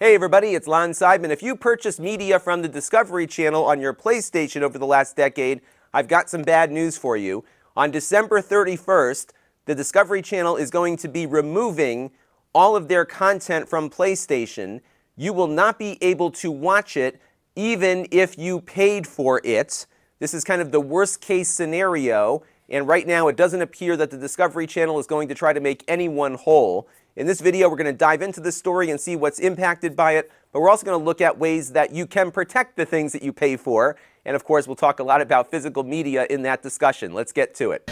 Hey everybody, it's Lon Seidman. If you purchased media from the Discovery Channel on your PlayStation over the last decade, I've got some bad news for you. On December 31st, the Discovery Channel is going to be removing all of their content from PlayStation. You will not be able to watch it even if you paid for it. This is kind of the worst case scenario, and right now it doesn't appear that the Discovery Channel is going to try to make anyone whole. In this video, we're going to dive into this story and see what's impacted by it, but we're also going to look at ways that you can protect the things that you pay for. And of course, we'll talk a lot about physical media in that discussion. Let's get to it.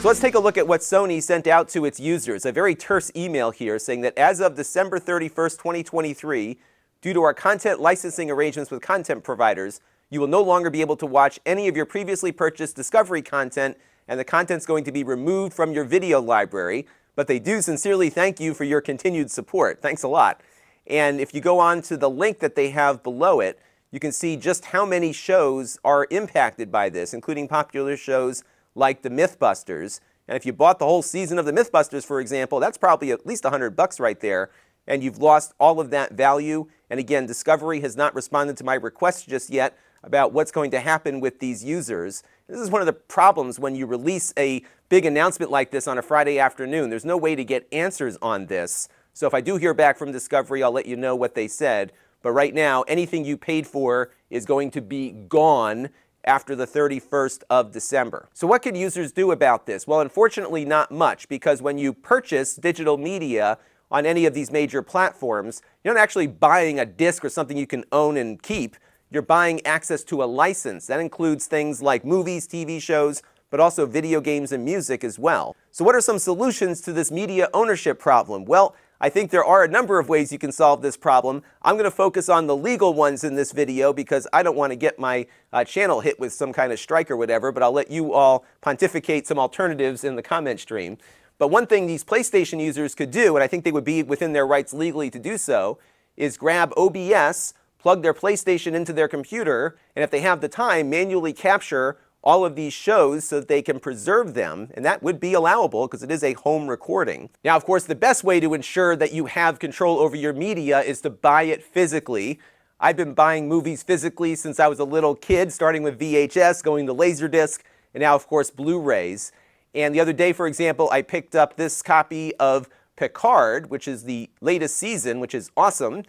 So let's take a look at what Sony sent out to its users. A very terse email here saying that as of December 31st, 2023, due to our content licensing arrangements with content providers, you will no longer be able to watch any of your previously purchased Discovery content, and the content's going to be removed from your video library but they do sincerely thank you for your continued support. Thanks a lot. And if you go on to the link that they have below it, you can see just how many shows are impacted by this, including popular shows like The Mythbusters. And if you bought the whole season of The Mythbusters, for example, that's probably at least 100 bucks right there, and you've lost all of that value. And again, Discovery has not responded to my request just yet about what's going to happen with these users. This is one of the problems when you release a big announcement like this on a Friday afternoon. There's no way to get answers on this. So if I do hear back from Discovery, I'll let you know what they said. But right now, anything you paid for is going to be gone after the 31st of December. So what can users do about this? Well, unfortunately, not much, because when you purchase digital media on any of these major platforms, you're not actually buying a disc or something you can own and keep you're buying access to a license. That includes things like movies, TV shows, but also video games and music as well. So what are some solutions to this media ownership problem? Well, I think there are a number of ways you can solve this problem. I'm going to focus on the legal ones in this video because I don't want to get my uh, channel hit with some kind of strike or whatever, but I'll let you all pontificate some alternatives in the comment stream. But one thing these PlayStation users could do, and I think they would be within their rights legally to do so, is grab OBS, plug their PlayStation into their computer, and if they have the time, manually capture all of these shows so that they can preserve them, and that would be allowable because it is a home recording. Now, of course, the best way to ensure that you have control over your media is to buy it physically. I've been buying movies physically since I was a little kid, starting with VHS, going to Laserdisc, and now, of course, Blu-rays. And the other day, for example, I picked up this copy of Picard, which is the latest season, which is awesome.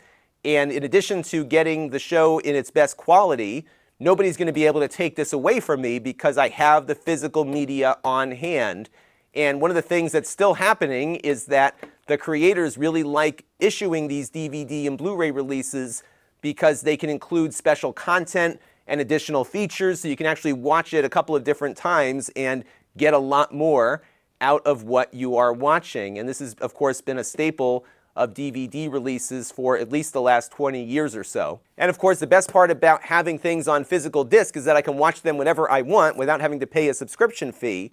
And in addition to getting the show in its best quality, nobody's going to be able to take this away from me because I have the physical media on hand. And one of the things that's still happening is that the creators really like issuing these DVD and Blu-ray releases because they can include special content and additional features so you can actually watch it a couple of different times and get a lot more out of what you are watching. And this has, of course, been a staple of DVD releases for at least the last 20 years or so. And of course, the best part about having things on physical disc is that I can watch them whenever I want without having to pay a subscription fee.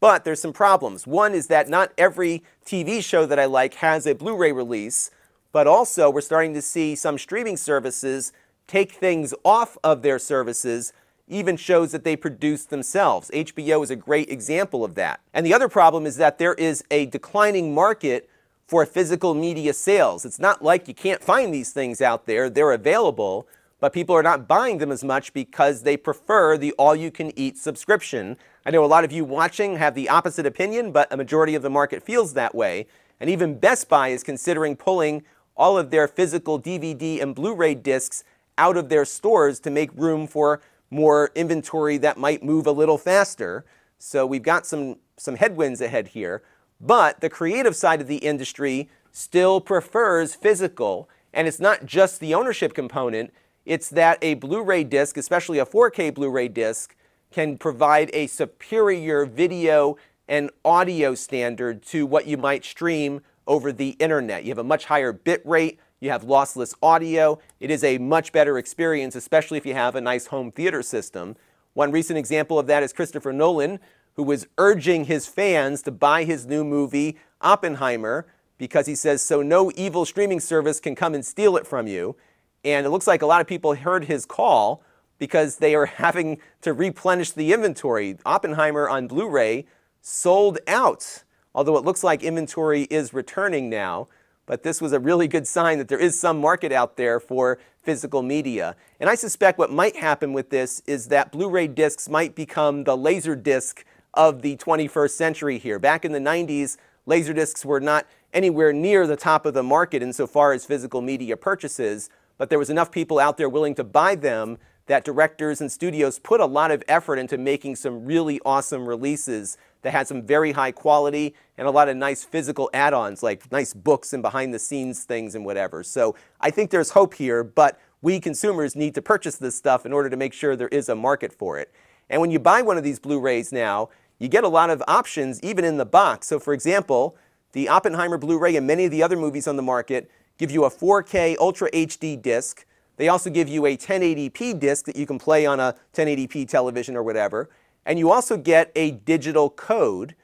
But there's some problems. One is that not every TV show that I like has a Blu-ray release, but also we're starting to see some streaming services take things off of their services even shows that they produce themselves. HBO is a great example of that. And the other problem is that there is a declining market for physical media sales. It's not like you can't find these things out there, they're available, but people are not buying them as much because they prefer the all you can eat subscription. I know a lot of you watching have the opposite opinion, but a majority of the market feels that way. And even Best Buy is considering pulling all of their physical DVD and Blu ray discs out of their stores to make room for more inventory that might move a little faster. So we've got some, some headwinds ahead here. But the creative side of the industry still prefers physical. And it's not just the ownership component, it's that a Blu ray disc, especially a 4K Blu ray disc, can provide a superior video and audio standard to what you might stream over the internet. You have a much higher bit rate, you have lossless audio. It is a much better experience, especially if you have a nice home theater system. One recent example of that is Christopher Nolan, who was urging his fans to buy his new movie, Oppenheimer, because he says, so no evil streaming service can come and steal it from you. And it looks like a lot of people heard his call because they are having to replenish the inventory. Oppenheimer on Blu ray sold out, although it looks like inventory is returning now. but this was a really good sign that there is some market out there for physical media. And I suspect what might happen with this is that Blu-ray discs might become the laser disc of the 21st century here. Back in the 90s, laser discs were not anywhere near the top of the market insofar as physical media purchases, but there was enough people out there willing to buy them that directors and studios put a lot of effort into making some really awesome releases that had some very high quality and a lot of nice physical add-ons like nice books and behind the scenes things and whatever. So I think there's hope here, but we consumers need to purchase this stuff in order to make sure there is a market for it. And when you buy one of these Blu-rays now, you get a lot of options even in the box. So for example, the Oppenheimer Blu-ray and many of the other movies on the market give you a 4K Ultra HD disc. They also give you a 1080p disc that you can play on a 1080p television or whatever. And you also get a digital code.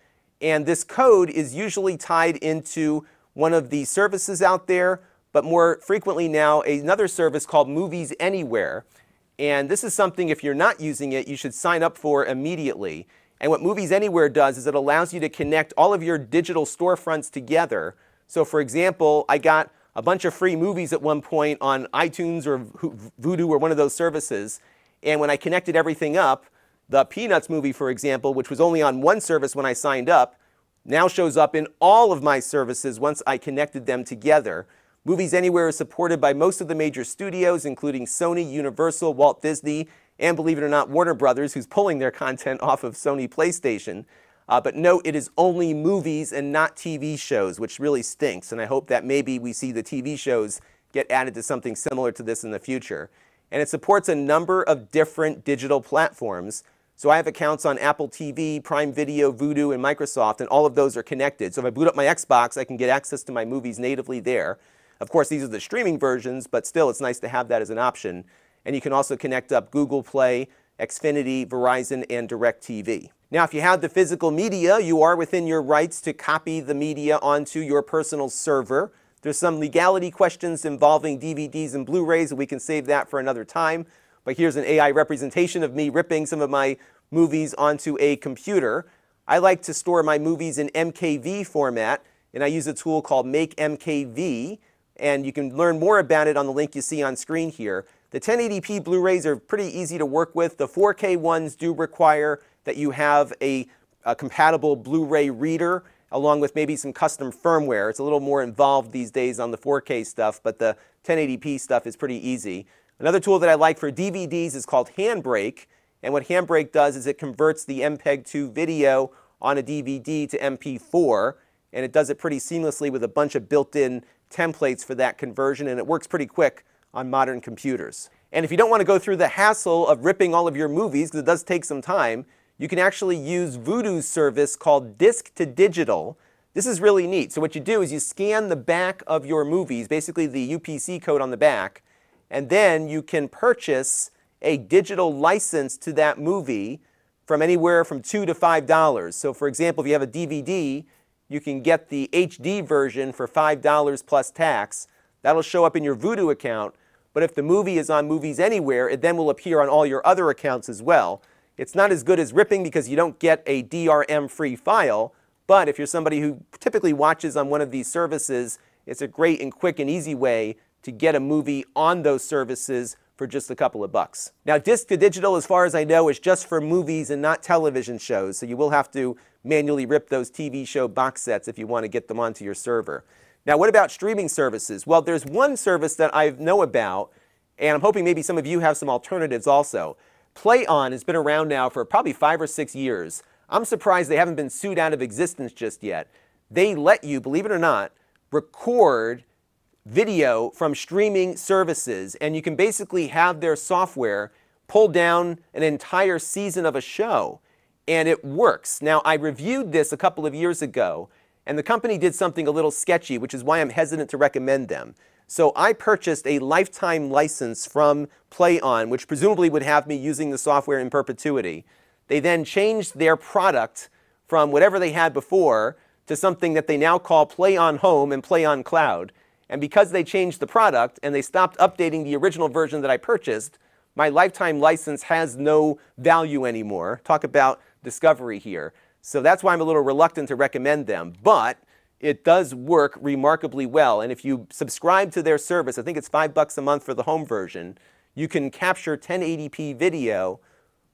And this code is usually tied into one of the services out there, but more frequently now another service called Movies Anywhere. And this is something, if you're not using it, you should sign up for immediately. And what Movies Anywhere does is it allows you to connect all of your digital storefronts together. So for example, I got a bunch of free movies at one point on iTunes or Vudu or one of those services. And when I connected everything up, the Peanuts movie, for example, which was only on one service when I signed up, now shows up in all of my services once I connected them together. Movies Anywhere is supported by most of the major studios, including Sony, Universal, Walt Disney, and believe it or not, Warner Brothers, who's pulling their content off of Sony PlayStation. Uh, but note, it is only movies and not TV shows, which really stinks. And I hope that maybe we see the TV shows get added to something similar to this in the future. And it supports a number of different digital platforms. So I have accounts on Apple TV, Prime Video, Vudu, and Microsoft, and all of those are connected. So if I boot up my Xbox, I can get access to my movies natively there. Of course, these are the streaming versions, but still, it's nice to have that as an option. And you can also connect up Google Play, Xfinity, Verizon, and DirecTV. Now, if you have the physical media, you are within your rights to copy the media onto your personal server. There's some legality questions involving DVDs and Blu-rays, and we can save that for another time. But here's an AI representation of me ripping some of my movies onto a computer. I like to store my movies in MKV format, and I use a tool called MakeMKV, and you can learn more about it on the link you see on screen here. The 1080p Blu-rays are pretty easy to work with. The 4K ones do require that you have a, a compatible Blu-ray reader along with maybe some custom firmware. It's a little more involved these days on the 4K stuff, but the 1080p stuff is pretty easy. Another tool that I like for DVDs is called Handbrake, and what Handbrake does is it converts the MPEG-2 video on a DVD to MP4, and it does it pretty seamlessly with a bunch of built-in templates for that conversion, and it works pretty quick on modern computers. And if you don't want to go through the hassle of ripping all of your movies, because it does take some time, you can actually use Vudu's service called Disc to Digital. This is really neat. So what you do is you scan the back of your movies, basically the UPC code on the back, and then you can purchase a digital license to that movie from anywhere from two to five dollars. So for example, if you have a DVD, you can get the HD version for five dollars plus tax. That'll show up in your Vudu account, but if the movie is on Movies Anywhere, it then will appear on all your other accounts as well. It's not as good as ripping because you don't get a DRM-free file, but if you're somebody who typically watches on one of these services, it's a great and quick and easy way to get a movie on those services for just a couple of bucks. Now, disc to digital, as far as I know, is just for movies and not television shows, so you will have to manually rip those TV show box sets if you want to get them onto your server. Now, what about streaming services? Well, there's one service that I know about, and I'm hoping maybe some of you have some alternatives also. PlayOn has been around now for probably five or six years. I'm surprised they haven't been sued out of existence just yet. They let you, believe it or not, record video from streaming services, and you can basically have their software pull down an entire season of a show, and it works. Now, I reviewed this a couple of years ago, and the company did something a little sketchy, which is why I'm hesitant to recommend them. So I purchased a lifetime license from PlayOn, which presumably would have me using the software in perpetuity. They then changed their product from whatever they had before to something that they now call PlayOn Home and PlayOn Cloud. And because they changed the product and they stopped updating the original version that I purchased, my lifetime license has no value anymore. Talk about discovery here. So that's why I'm a little reluctant to recommend them. But it does work remarkably well. And if you subscribe to their service, I think it's five bucks a month for the home version, you can capture 1080p video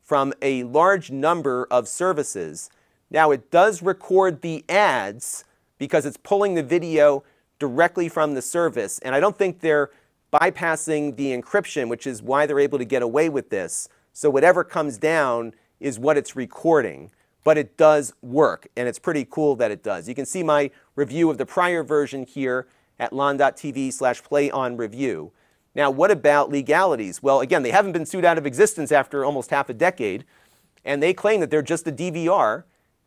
from a large number of services. Now, it does record the ads because it's pulling the video directly from the service. And I don't think they're bypassing the encryption, which is why they're able to get away with this. So whatever comes down is what it's recording. But it does work, and it's pretty cool that it does. You can see my review of the prior version here at lon.tv slash play on review. Now, what about legalities? Well, again, they haven't been sued out of existence after almost half a decade, and they claim that they're just a DVR,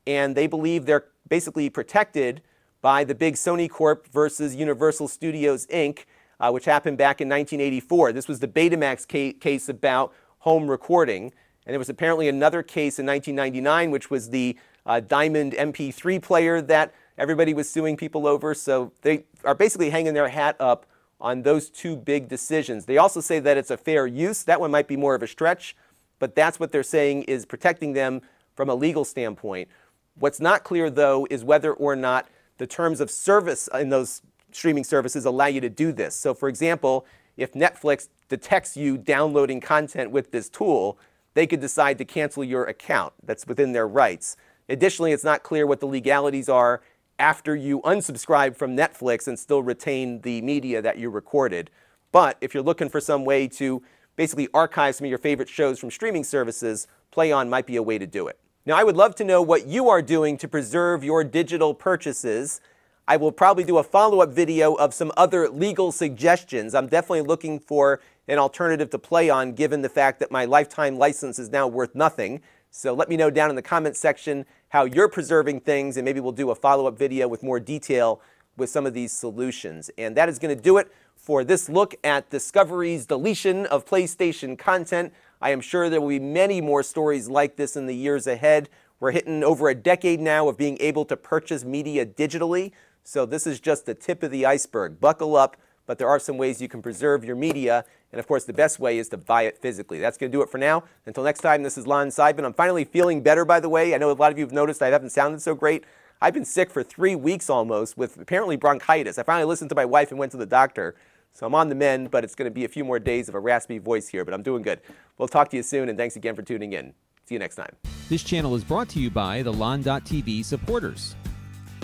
and they believe they're basically protected by the big Sony Corp versus Universal Studios Inc., uh, which happened back in 1984. This was the Betamax ca case about home recording. And there was apparently another case in 1999, which was the uh, Diamond MP3 player that everybody was suing people over. So they are basically hanging their hat up on those two big decisions. They also say that it's a fair use. That one might be more of a stretch, but that's what they're saying is protecting them from a legal standpoint. What's not clear, though, is whether or not the terms of service in those streaming services allow you to do this. So, for example, if Netflix detects you downloading content with this tool, they could decide to cancel your account. That's within their rights. Additionally, it's not clear what the legalities are after you unsubscribe from Netflix and still retain the media that you recorded. But if you're looking for some way to basically archive some of your favorite shows from streaming services, PlayOn might be a way to do it. Now, I would love to know what you are doing to preserve your digital purchases. I will probably do a follow-up video of some other legal suggestions. I'm definitely looking for an alternative to PlayOn given the fact that my lifetime license is now worth nothing. So let me know down in the comments section how you're preserving things and maybe we'll do a follow-up video with more detail with some of these solutions. And that is going to do it for this look at Discovery's deletion of PlayStation content. I am sure there will be many more stories like this in the years ahead. We're hitting over a decade now of being able to purchase media digitally. So this is just the tip of the iceberg. Buckle up, but there are some ways you can preserve your media. And of course, the best way is to buy it physically. That's going to do it for now. Until next time, this is Lon Seidman. I'm finally feeling better, by the way. I know a lot of you have noticed I haven't sounded so great. I've been sick for three weeks almost with apparently bronchitis. I finally listened to my wife and went to the doctor. So I'm on the mend, but it's going to be a few more days of a raspy voice here, but I'm doing good. We'll talk to you soon, and thanks again for tuning in. See you next time. This channel is brought to you by the Lon.TV supporters,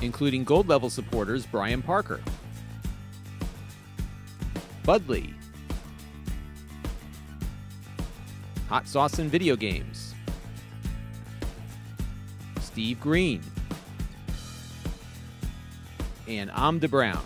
including gold level supporters Brian Parker, Budley, Hot Sauce and Video Games, Steve Green, and Amda Brown.